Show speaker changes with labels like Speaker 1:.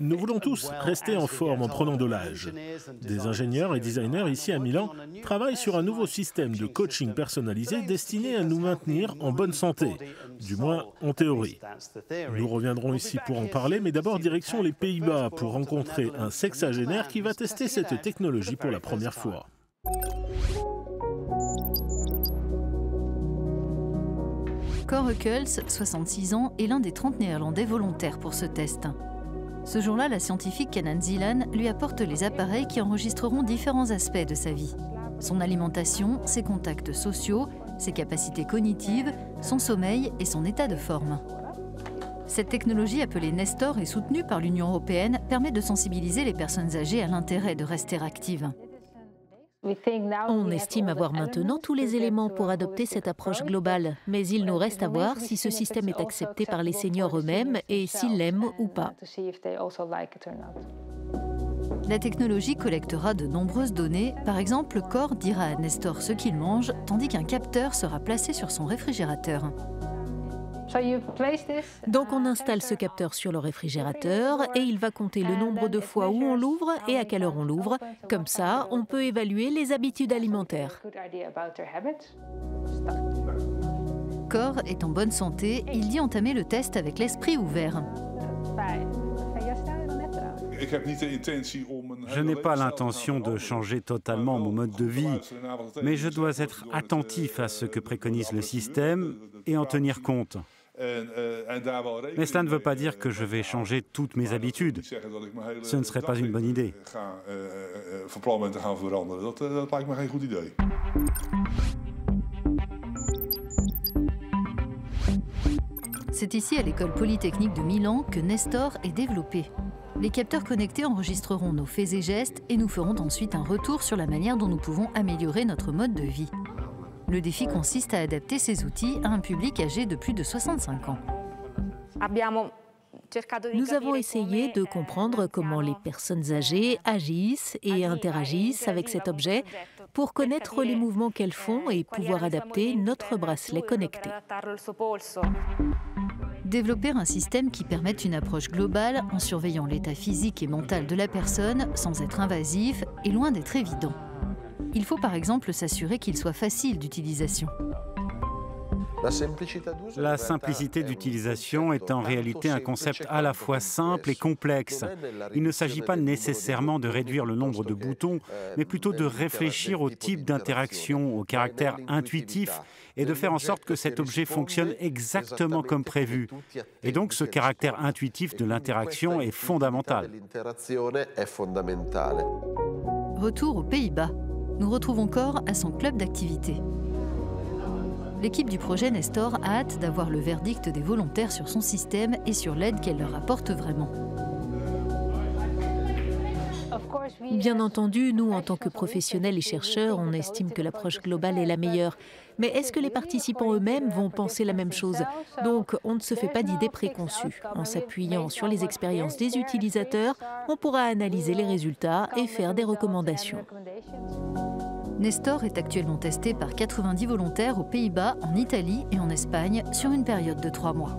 Speaker 1: Nous voulons tous rester en forme en prenant de l'âge. Des ingénieurs et designers ici à Milan travaillent sur un nouveau système de coaching personnalisé destiné à nous maintenir en bonne santé, du moins en théorie. Nous reviendrons ici pour en parler, mais d'abord direction les Pays-Bas pour rencontrer un sexagénaire qui va tester cette technologie pour la première fois.
Speaker 2: Cor 66 ans, est l'un des 30 néerlandais volontaires pour ce test. Ce jour-là, la scientifique Canan Zilan lui apporte les appareils qui enregistreront différents aspects de sa vie. Son alimentation, ses contacts sociaux, ses capacités cognitives, son sommeil et son état de forme. Cette technologie appelée Nestor et soutenue par l'Union européenne permet de sensibiliser les personnes âgées à l'intérêt de rester actives.
Speaker 3: On estime avoir maintenant tous les éléments pour adopter cette approche globale, mais il nous reste à voir si ce système est accepté par les seniors eux-mêmes et s'ils l'aiment ou pas.
Speaker 2: La technologie collectera de nombreuses données. Par exemple, le corps dira à Nestor ce qu'il mange, tandis qu'un capteur sera placé sur son réfrigérateur.
Speaker 3: Donc on installe ce capteur sur le réfrigérateur et il va compter le nombre de fois où on l'ouvre et à quelle heure on l'ouvre. Comme ça, on peut évaluer les habitudes alimentaires.
Speaker 2: Corps est en bonne santé, il dit entamer le test avec l'esprit ouvert.
Speaker 4: Je n'ai pas l'intention de changer totalement mon mode de vie, mais je dois être attentif à ce que préconise le système et en tenir compte. Mais cela ne veut pas dire que je vais changer toutes mes habitudes. Ce ne serait pas une bonne idée.
Speaker 2: C'est ici à l'école polytechnique de Milan que Nestor est développé. Les capteurs connectés enregistreront nos faits et gestes et nous feront ensuite un retour sur la manière dont nous pouvons améliorer notre mode de vie. Le défi consiste à adapter ces outils à un public âgé de plus de 65 ans.
Speaker 3: Nous avons essayé de comprendre comment les personnes âgées agissent et interagissent avec cet objet pour connaître les mouvements qu'elles font et pouvoir adapter notre bracelet connecté.
Speaker 2: Développer un système qui permette une approche globale en surveillant l'état physique et mental de la personne sans être invasif est loin d'être évident. Il faut par exemple s'assurer qu'il soit facile d'utilisation.
Speaker 4: La simplicité d'utilisation est en réalité un concept à la fois simple et complexe. Il ne s'agit pas nécessairement de réduire le nombre de boutons, mais plutôt de réfléchir au type d'interaction, au caractère intuitif et de faire en sorte que cet objet fonctionne exactement comme prévu. Et donc ce caractère intuitif de l'interaction est fondamental.
Speaker 2: Retour aux Pays-Bas nous retrouvons Cor à son club d'activité. L'équipe du projet Nestor a hâte d'avoir le verdict des volontaires sur son système et sur l'aide qu'elle leur apporte vraiment.
Speaker 3: Bien entendu, nous, en tant que professionnels et chercheurs, on estime que l'approche globale est la meilleure. Mais est-ce que les participants eux-mêmes vont penser la même chose? Donc, on ne se fait pas d'idées préconçues. En s'appuyant sur les expériences des utilisateurs, on pourra analyser les résultats et faire des recommandations.
Speaker 2: Nestor est actuellement testé par 90 volontaires aux Pays-Bas, en Italie et en Espagne sur une période de trois mois.